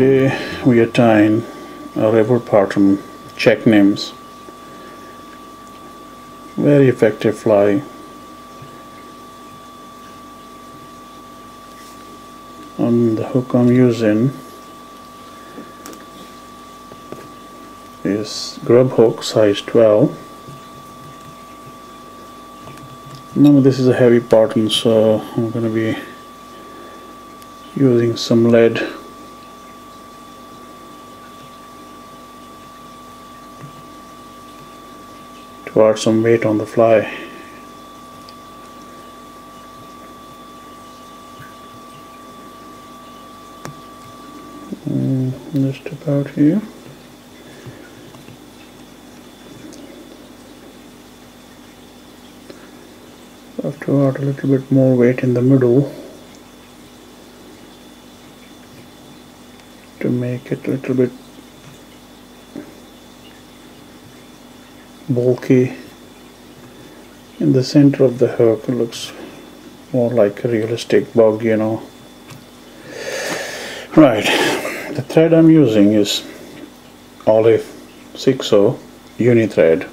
Today we are tying a river pattern Czech nymphs. Very effective fly. On the hook I'm using is grub hook size 12 now this is a heavy pattern so I'm going to be using some lead to add some weight on the fly. Mm, just about here. Have to add a little bit more weight in the middle to make it a little bit bulky. In the center of the hook looks more like a realistic bug you know. Right. The thread I'm using is olive 60 uni thread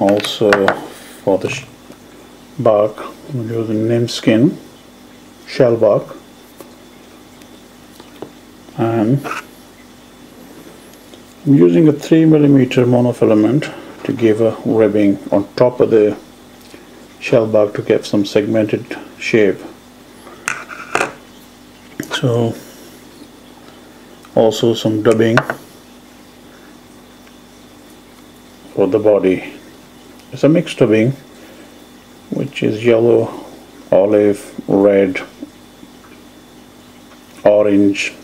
also for the bark I'm using nymph skin shell back and I'm using a 3 millimeter monofilament to give a ribbing on top of the shell back to get some segmented shape. So also some dubbing for the body. It's a mixed dubbing which is yellow, olive, red, orange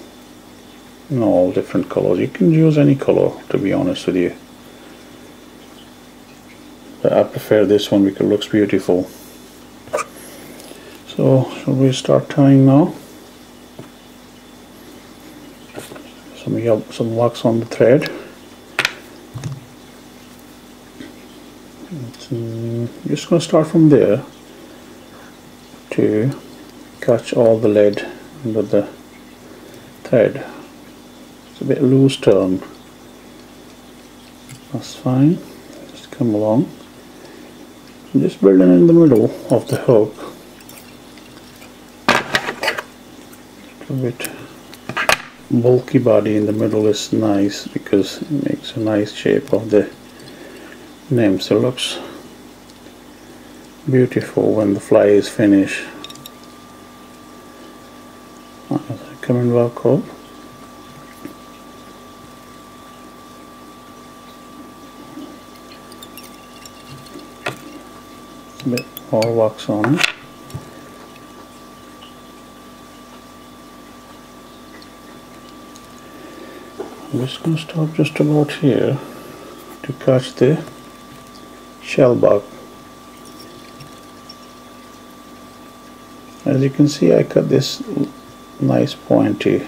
all different colors. You can use any color to be honest with you. But I prefer this one because it looks beautiful. So shall we start tying now? Some, some wax on the thread. I'm mm, just going to start from there to catch all the lead under the thread. It's a bit loose turn. That's fine. Just come along. I'm just building in the middle of the hook. A bit bulky body in the middle is nice because it makes a nice shape of the name so looks beautiful when the fly is finished coming back up bit more wax on. I'm just going to stop just about here to catch the shell back as you can see I cut this nice pointy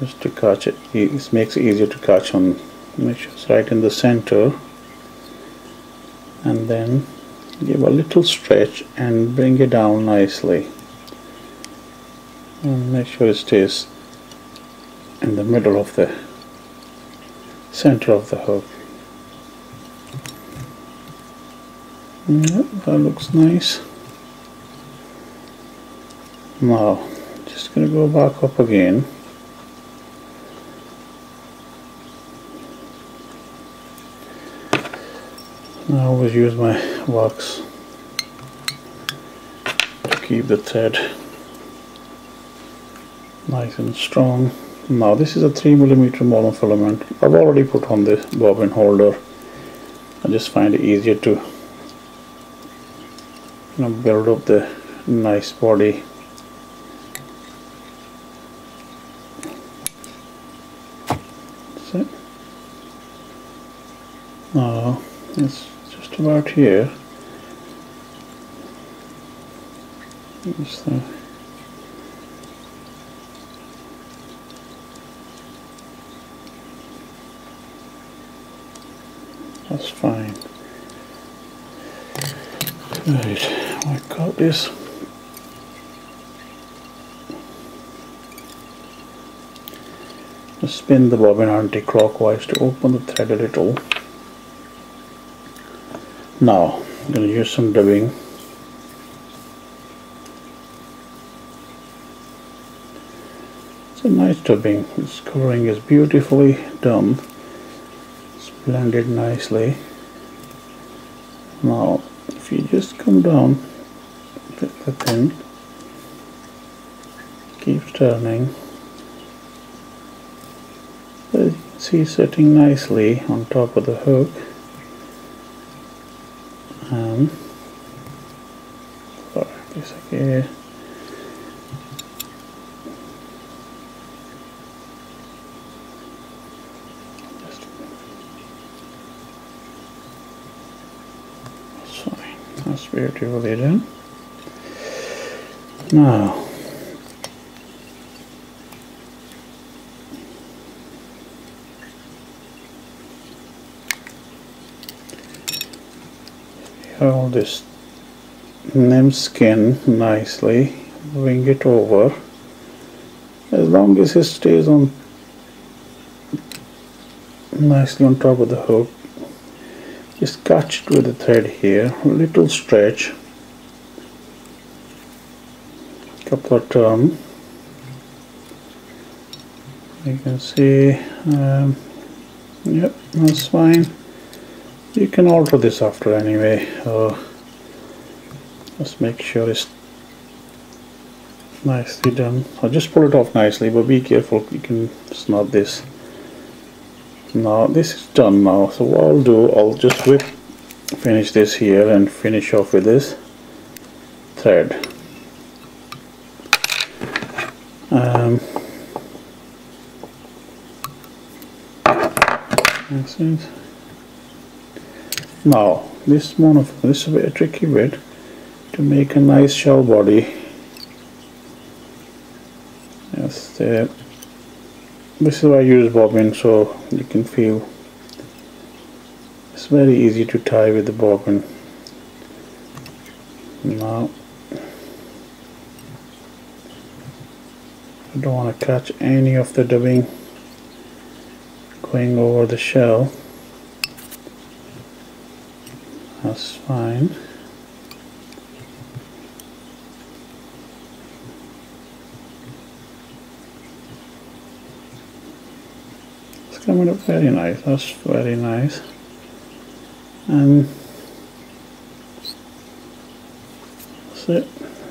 just to catch it. It makes it easier to catch on make sure it's right in the center and then give a little stretch and bring it down nicely. And make sure it stays in the middle of the center of the hook. Yep, that looks nice. Now just gonna go back up again I always use my wax to keep the thread nice and strong. Now this is a 3 millimeter monofilament I've already put on the bobbin holder. I just find it easier to you know build up the nice body. Now it's about here. Is the that's fine. Right I got this. Spin the bobbin anti-clockwise to open the thread a little now I'm going to use some dubbing. It's a nice dubbing. This coloring is beautifully done. It's blended nicely. Now if you just come down with the thin keep turning. You can see sitting nicely on top of the hook and sorry Eh. again that's fine that's done now hold this nymph skin nicely. Bring it over. As long as it stays on nicely on top of the hook. Just catch it with the thread here. Little stretch. Couple of turn. You can see um, yep that's fine. You can alter this after anyway. Uh, just make sure it's nicely done. I'll just pull it off nicely but be careful you can snap this. Now this is done now so what I'll do I'll just whip finish this here and finish off with this thread. Um, now this one of this is a bit tricky bit to make a nice shell body. Yes the, this is why I use bobbin so you can feel. It's very easy to tie with the bobbin. Now I don't want to catch any of the dubbing going over the shell. That's fine coming up very nice that's very nice. And that's it.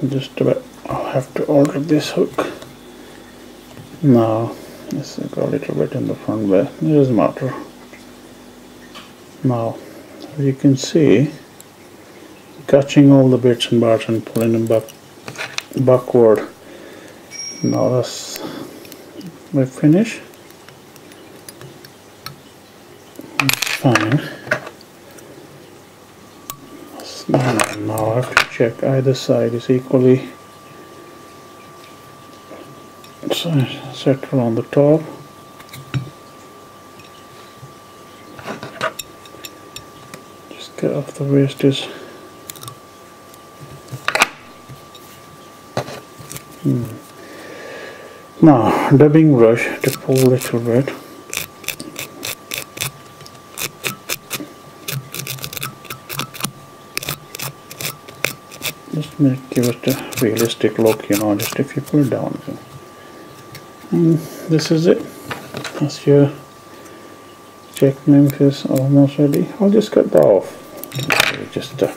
Just about I'll have to alter this hook. Now let's go a little bit in the front but it doesn't matter. Now as you can see catching all the bits and bars and pulling them back backward. Now that's my finish fine now I have to check either side is equally settle on the top Just get off the wastes. Hmm. Now, dubbing brush to pull a little bit. Just make give it a realistic look, you know, just if you pull it down. And this is it. That's your Czech Memphis almost ready. I'll just cut that off just uh,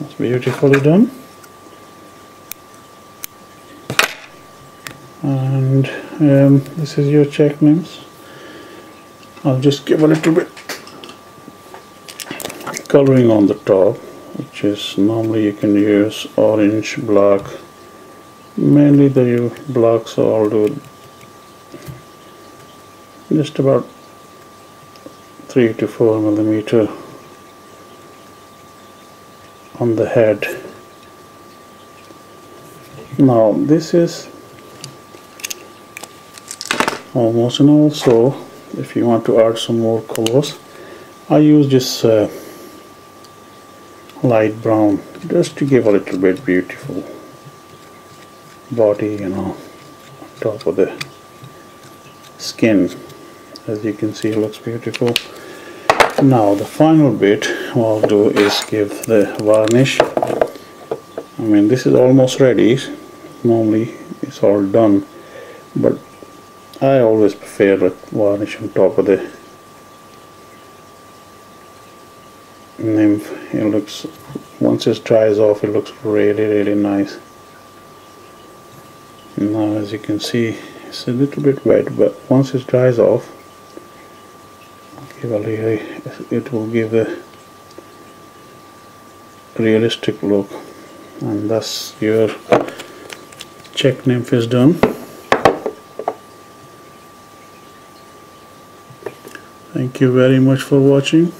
that's beautifully done and um, this is your Czech nymphs I'll just give a little bit coloring on the top which is normally you can use orange black mainly the black so I'll do just about 3 to 4 millimeter on the head. Now this is almost and also. If you want to add some more colors I use this uh, light brown just to give a little bit beautiful body you know top of the skin. As you can see it looks beautiful. Now the final bit what I'll do is give the varnish. I mean this is almost ready. Normally it's all done but I always prefer a varnish on top of the nymph. It looks once it dries off it looks really really nice. Now as you can see it's a little bit wet but once it dries off it will give a realistic look. And thus your Czech nymph is done. Thank you very much for watching